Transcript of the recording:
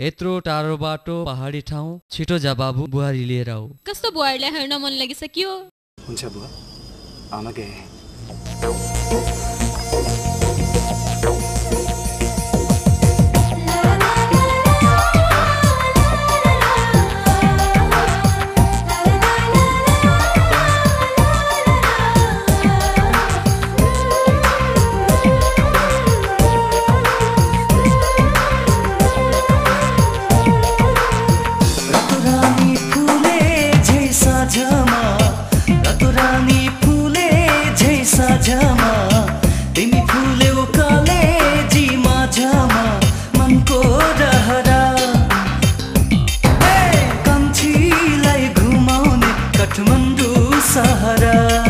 यत्रो टाढो बाटो पहाडी ठाउँ छिटो जा बाबु बुहारी लिएर आऊ। कस्तो बुहारीलाई हेर्न मन लागिसक्यो? हुन्छ बुवा आमा गए। سهران